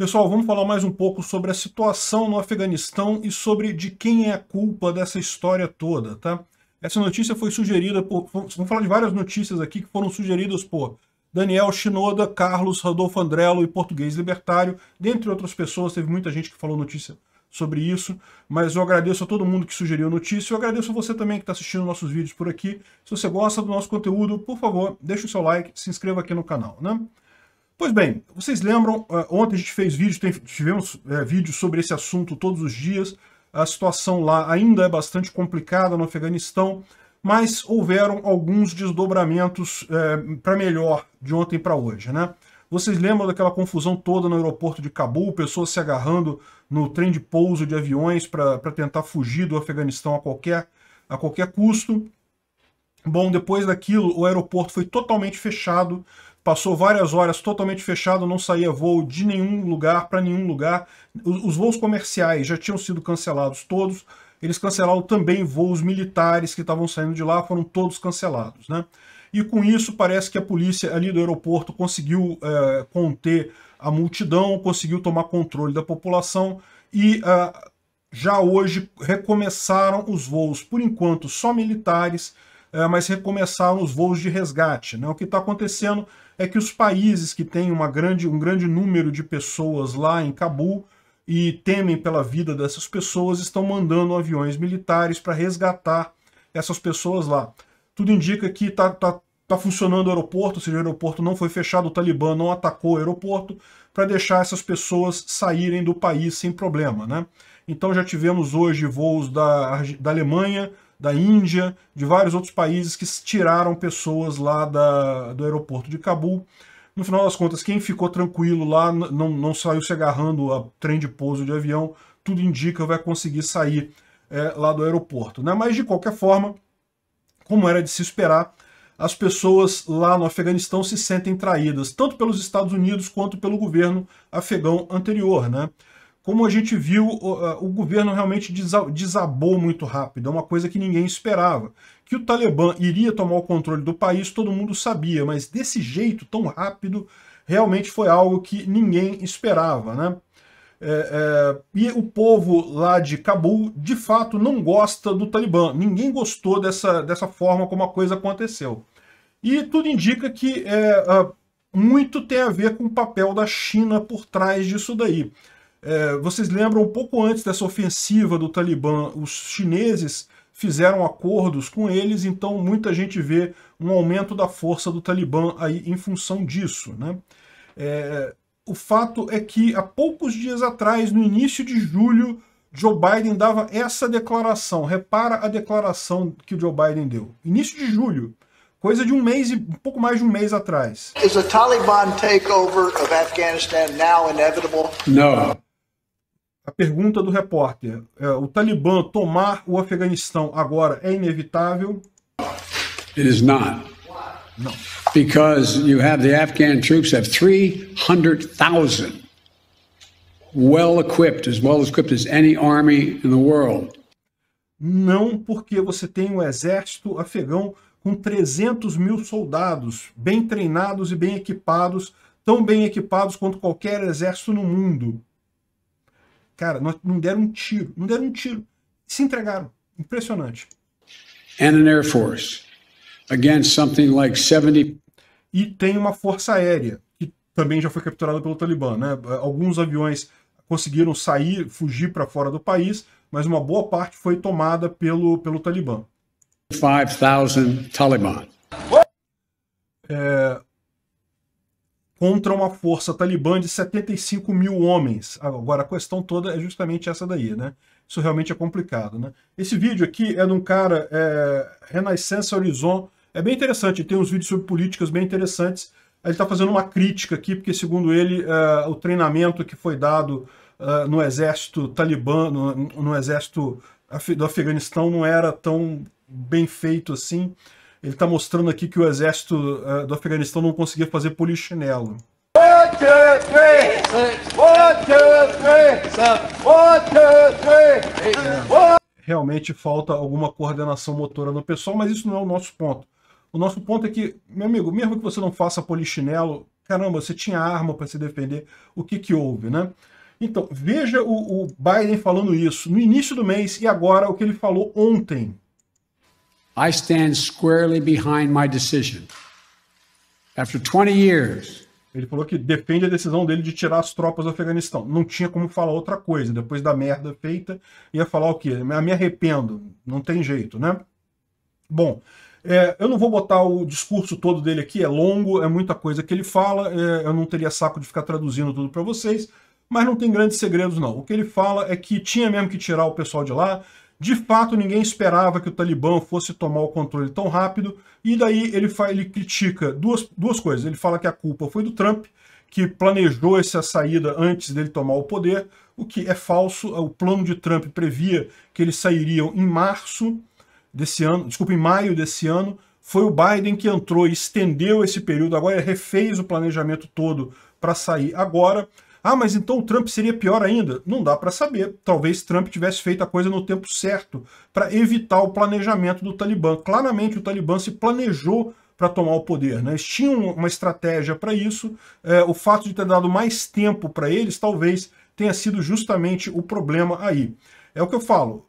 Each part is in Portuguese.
Pessoal, vamos falar mais um pouco sobre a situação no Afeganistão e sobre de quem é a culpa dessa história toda, tá? Essa notícia foi sugerida por... Vamos falar de várias notícias aqui que foram sugeridas por Daniel Shinoda, Carlos Rodolfo Andrello e Português Libertário, dentre outras pessoas, teve muita gente que falou notícia sobre isso, mas eu agradeço a todo mundo que sugeriu a notícia, eu agradeço a você também que está assistindo nossos vídeos por aqui. Se você gosta do nosso conteúdo, por favor, deixe o seu like, se inscreva aqui no canal, né? Pois bem, vocês lembram, uh, ontem a gente fez vídeo, tivemos uh, vídeos sobre esse assunto todos os dias, a situação lá ainda é bastante complicada no Afeganistão, mas houveram alguns desdobramentos uh, para melhor de ontem para hoje, né? Vocês lembram daquela confusão toda no aeroporto de Cabul, pessoas se agarrando no trem de pouso de aviões para tentar fugir do Afeganistão a qualquer, a qualquer custo? Bom, depois daquilo, o aeroporto foi totalmente fechado, passou várias horas totalmente fechado, não saía voo de nenhum lugar para nenhum lugar. Os, os, voos comerciais já tinham sido cancelados todos, eles cancelaram também voos militares que estavam saindo de lá, foram todos cancelados. Né? E com isso parece que a polícia ali do aeroporto conseguiu é, conter a multidão, conseguiu tomar controle da população e uh, já hoje recomeçaram os voos, por enquanto só militares, uh, mas recomeçaram os voos de resgate. Né? O que está acontecendo é que os países que têm uma grande, um grande número de pessoas lá em Cabul e temem pela vida dessas pessoas estão mandando aviões militares para resgatar essas pessoas lá. Tudo indica que está tá, tá funcionando o aeroporto, ou seja, o aeroporto não foi fechado, o Talibã não atacou o aeroporto, para deixar essas pessoas saírem do país sem problema. Né? Então já tivemos hoje voos da, da Alemanha, da Índia, de vários outros países que tiraram pessoas lá da, do aeroporto de Cabul. No final das contas, quem ficou tranquilo lá não, não saiu se agarrando a trem de pouso de avião, tudo indica vai conseguir sair é, lá do aeroporto. Né? Mas de qualquer forma, como era de se esperar, as pessoas lá no Afeganistão se sentem traídas, tanto pelos Estados Unidos quanto pelo governo afegão anterior. Né? Como a gente viu, o, o governo realmente desabou muito rápido, é uma coisa que ninguém esperava. Que o Talibã iria tomar o controle do país, todo mundo sabia, mas desse jeito, tão rápido, realmente foi algo que ninguém esperava. Né? É, é, e o povo lá de Cabul, de fato, não gosta do Talibã. Ninguém gostou dessa, dessa forma como a coisa aconteceu. E tudo indica que é, muito tem a ver com o papel da China por trás disso daí. É, vocês lembram, um pouco antes dessa ofensiva do Talibã, os chineses fizeram acordos com eles, então muita gente vê um aumento da força do Talibã aí em função disso. Né? É, o fato é que há poucos dias atrás, no início de julho, Joe Biden dava essa declaração. Repara a declaração que o Joe Biden deu. Início de julho. Coisa de um mês e um pouco mais de um mês atrás. Is the Taliban takeover of Afghanistan now inevitable? No. A pergunta do repórter: é, o Talibã tomar o Afeganistão agora é inevitável? It is not. Não. Because you have the Afghan troops have 300,000 well equipped, as well equipped as any army in the world. Não, porque você tem um exército afegão com 300 mil soldados, bem treinados e bem equipados, tão bem equipados quanto qualquer exército no mundo. Cara, não deram um tiro, não deram um tiro. Se entregaram. Impressionante. And an Air Force against something like 70 e tem uma força aérea que também já foi capturada pelo Talibã, né? Alguns aviões conseguiram sair, fugir para fora do país, mas uma boa parte foi tomada pelo pelo Talibã. 5,000 Taliban. É, contra uma força talibã de 75 mil homens. Agora, a questão toda é justamente essa daí, né? Isso realmente é complicado, né? Esse vídeo aqui é de um cara, é, Renaissance Horizon, é bem interessante, tem uns vídeos sobre políticas bem interessantes. Ele está fazendo uma crítica aqui, porque segundo ele, é, o treinamento que foi dado é, no exército talibã, no, no exército do Afeganistão não era tão bem feito assim. Ele está mostrando aqui que o exército uh, do Afeganistão não conseguia fazer polichinelo. Realmente falta alguma coordenação motora no pessoal, mas isso não é o nosso ponto. O nosso ponto é que, meu amigo, mesmo que você não faça polichinelo, caramba, você tinha arma para se defender, o que que houve, né? Então, veja o, o Biden falando isso no início do mês e agora o que ele falou ontem. I stand squarely behind my decision. After 20 years, ele falou que defende a decisão dele de tirar as tropas do Afeganistão. Não tinha como falar outra coisa. Depois da merda feita, ia falar o quê? Me arrependo. Não tem jeito, né? Bom, é, eu não vou botar o discurso todo dele aqui, é longo, é muita coisa que ele fala, é, eu não teria saco de ficar traduzindo tudo para vocês, mas não tem grandes segredos não. O que ele fala é que tinha mesmo que tirar o pessoal de lá, de fato ninguém esperava que o Talibã fosse tomar o controle tão rápido, e daí ele, ele critica duas, duas coisas. Ele fala que a culpa foi do Trump, que planejou essa saída antes dele tomar o poder, o que é falso. O plano de Trump previa que eles sairiam em março desse ano, desculpa, em maio desse ano. Foi o Biden que entrou e estendeu esse período, agora refez o planejamento todo para sair agora. Ah, mas então o Trump seria pior ainda? Não dá para saber. Talvez Trump tivesse feito a coisa no tempo certo para evitar o planejamento do Talibã. Claramente o Talibã se planejou para tomar o poder. Né? Eles tinham uma estratégia para isso. É, o fato de ter dado mais tempo para eles talvez tenha sido justamente o problema aí. É o que eu falo.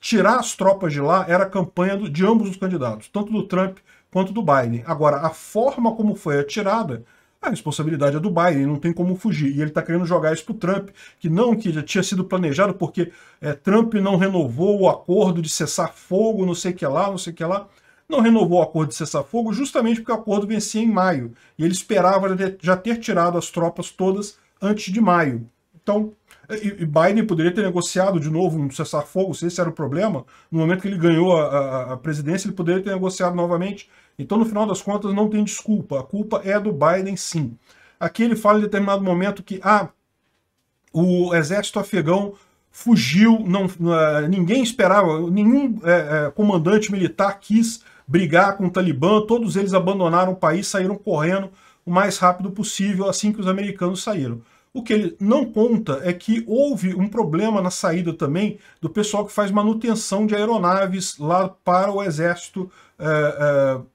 Tirar as tropas de lá era a campanha de ambos os candidatos, tanto do Trump quanto do Biden. Agora, a forma como foi atirada a responsabilidade é do Biden, não tem como fugir. E ele está querendo jogar isso para o Trump, que não, que já tinha sido planejado, porque é, Trump não renovou o acordo de cessar fogo, não sei o que lá, não sei o que lá. Não renovou o acordo de cessar fogo justamente porque o acordo vencia em maio. E ele esperava já ter tirado as tropas todas antes de maio. Então, e Biden poderia ter negociado de novo um cessar-fogo, se esse era o problema. No momento que ele ganhou a, a, a presidência, ele poderia ter negociado novamente então, no final das contas, não tem desculpa. A culpa é do Biden, sim. Aqui ele fala em determinado momento que ah, o exército afegão fugiu, não, uh, ninguém esperava, nenhum uh, comandante militar quis brigar com o Talibã, todos eles abandonaram o país, saíram correndo o mais rápido possível assim que os americanos saíram. O que ele não conta é que houve um problema na saída também do pessoal que faz manutenção de aeronaves lá para o exército uh,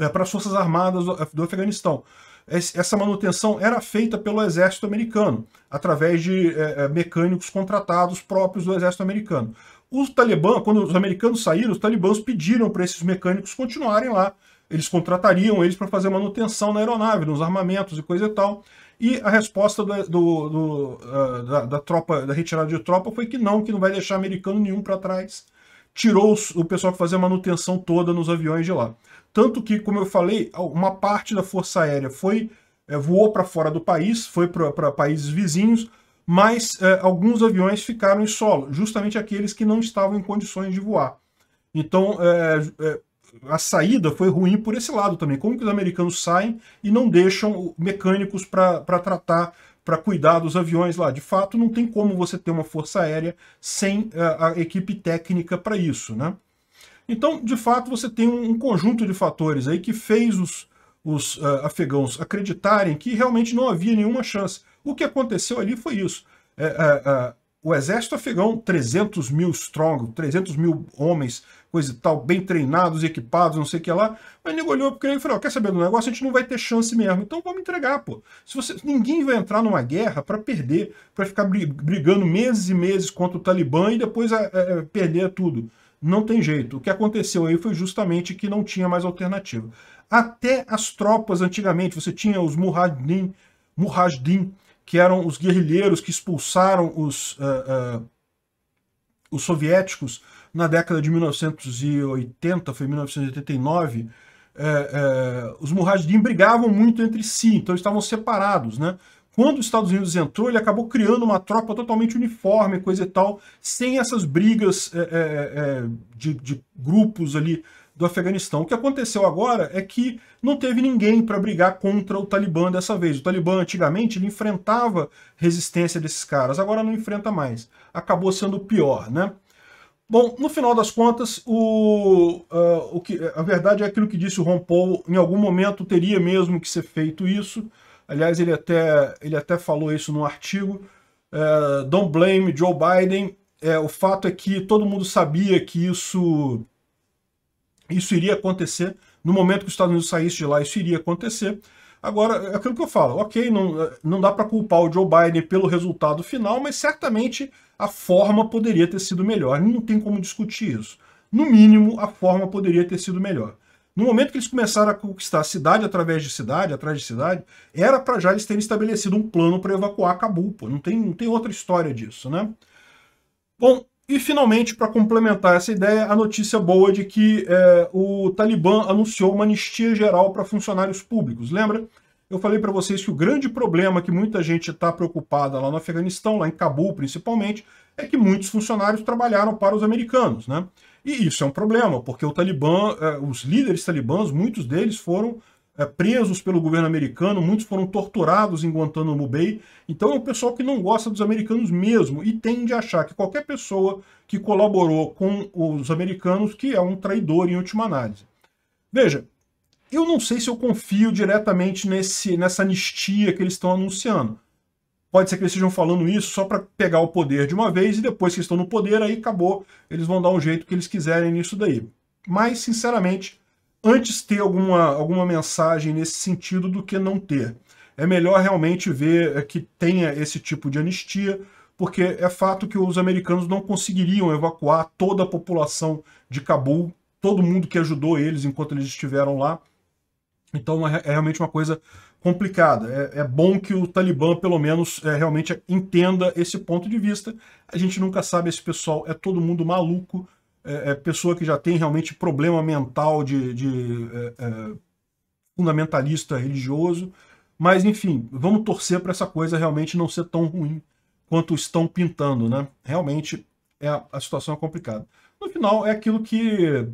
é, para as Forças Armadas do, Afeganistão. Essa manutenção era feita pelo exército americano, através de é, é, mecânicos contratados próprios do exército americano. Os talibã, quando os americanos saíram, os talibãs pediram para esses mecânicos continuarem lá. Eles contratariam eles para fazer manutenção na aeronave, nos armamentos e coisa e tal. E a resposta do, do, do, uh, da, da, tropa, da retirada de tropa foi que não, que não vai deixar americano nenhum para trás. Tirou os, o pessoal que fazia a manutenção toda nos aviões de lá. Tanto que, como eu falei, uma parte da Força Aérea foi é, voou para fora do país, foi para países vizinhos, mas é, alguns aviões ficaram em solo, justamente aqueles que não estavam em condições de voar. Então, é a saída foi ruim por esse lado também. Como que os americanos saem e não deixam mecânicos para tratar, para cuidar dos aviões lá? De fato, não tem como você ter uma força aérea sem a, a equipe técnica para isso, né? Então, de fato, você tem um conjunto de fatores aí que fez os, os uh, afegãos acreditarem que realmente não havia nenhuma chance. O que aconteceu ali foi isso. É, é, é, o exército afegão, 300 mil strong, 300 mil homens, coisa e tal, bem treinados, equipados, não sei o que lá, mas ele olhou porque ele falou, quer saber do negócio? A gente não vai ter chance mesmo, então vamos entregar, pô. Se você, ninguém vai entrar numa guerra para perder, para ficar brigando meses e meses contra o Talibã e depois é, é, perder tudo não tem jeito. O que aconteceu aí foi justamente que não tinha mais alternativa. Até as tropas antigamente, você tinha os Mujahideen, Mujahideen que eram os guerrilheiros que expulsaram os, uh, uh, os soviéticos na década de 1980, foi 1989, uh, os Mujahideen brigavam muito entre si, então estavam separados, né? Quando os Estados Unidos entrou, ele acabou criando uma tropa totalmente uniforme, coisa e tal, sem essas brigas de, de grupos ali do Afeganistão. O que aconteceu agora é que não teve ninguém para brigar contra o Talibã dessa vez. O Talibã, antigamente, ele enfrentava resistência desses caras, agora não enfrenta mais. Acabou sendo pior, né? Bom, no final das contas, o, uh, o que, a verdade é aquilo que disse o Ron Paul, em algum momento teria mesmo que ser feito isso, Aliás, ele até, ele até falou isso no artigo. É, don't blame Joe Biden. É, o fato é que todo mundo sabia que isso, isso iria acontecer. No momento que os Estados Unidos saísse de lá, isso iria acontecer. Agora, é aquilo que eu falo, ok, não, não dá para culpar o Joe Biden pelo resultado final, mas certamente a forma poderia ter sido melhor. Não tem como discutir isso. No mínimo, a forma poderia ter sido melhor. No momento que eles começaram a conquistar cidade através de cidade, atrás de cidade, era para já eles terem estabelecido um plano para evacuar Cabul. Não, tem, não tem outra história disso, né? Bom, e finalmente, para complementar essa ideia, a notícia boa de que é, o Talibã anunciou uma anistia geral para funcionários públicos. Lembra? Eu falei para vocês que o grande problema que muita gente está preocupada lá no Afeganistão, lá em Cabul principalmente, é que muitos funcionários trabalharam para os americanos. Né? E isso é um problema, porque o Talibã, é, os líderes talibãs, muitos deles foram é, presos pelo governo americano, muitos foram torturados em Guantánamo Bay. Então é um pessoal que não gosta dos americanos mesmo e tende a achar que qualquer pessoa que colaborou com os americanos que é um traidor em última análise. Veja, eu não sei se eu confio diretamente nesse, nessa anistia que eles estão anunciando. Pode ser que eles estejam falando isso só para pegar o poder de uma vez e depois que estão no poder, aí acabou, eles vão dar um jeito que eles quiserem nisso daí. Mas, sinceramente, antes ter alguma, alguma mensagem nesse sentido do que não ter. É melhor realmente ver é, que tenha esse tipo de anistia, porque é fato que os americanos não conseguiriam evacuar toda a população de Cabul, todo mundo que ajudou eles enquanto eles estiveram lá. Então é, é realmente uma coisa complicada. É, é, bom que o Talibã, pelo menos, é, realmente entenda esse ponto de vista. A gente nunca sabe, esse pessoal é todo mundo maluco, é, é, pessoa que já tem realmente problema mental de, de é, é, fundamentalista religioso. Mas, enfim, vamos torcer para essa coisa realmente não ser tão ruim quanto estão pintando, né? Realmente é a, a situação é complicada. No final, é aquilo que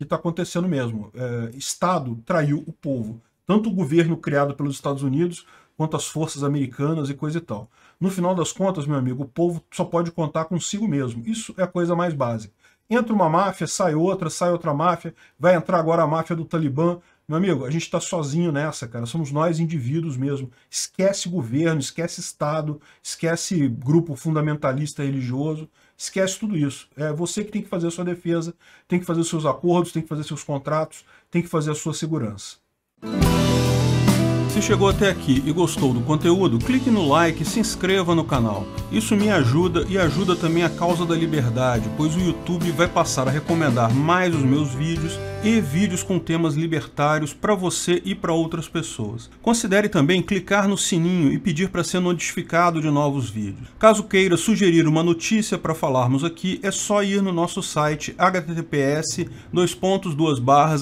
está acontecendo mesmo. É, Estado traiu o povo. Tanto o governo criado pelos Estados Unidos, quanto as forças americanas e coisa e tal. No final das contas, meu amigo, o povo só pode contar consigo mesmo. Isso é a coisa mais básica. Entra uma máfia, sai outra, sai outra máfia, vai entrar agora a máfia do Talibã. Meu amigo, a gente está sozinho nessa, cara. Somos nós indivíduos mesmo. Esquece governo, esquece Estado, esquece grupo fundamentalista religioso, esquece tudo isso. É você que tem que fazer a sua defesa, tem que fazer os seus acordos, tem que fazer seus contratos, tem que fazer a sua segurança. Se chegou até aqui e gostou do conteúdo, clique no like e se inscreva no canal. Isso me ajuda e ajuda também a causa da liberdade, pois o YouTube vai passar a recomendar mais os meus vídeos e vídeos com temas libertários para você e para outras pessoas. Considere também clicar no sininho e pedir para ser notificado de novos vídeos. Caso queira sugerir uma notícia para falarmos aqui, é só ir no nosso site https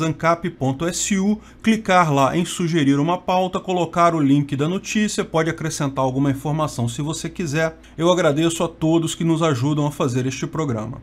ancap.su, clicar lá em sugerir uma pauta, colocar o link da notícia, pode acrescentar alguma informação se você quiser. Eu agradeço a todos que nos ajudam a fazer este programa.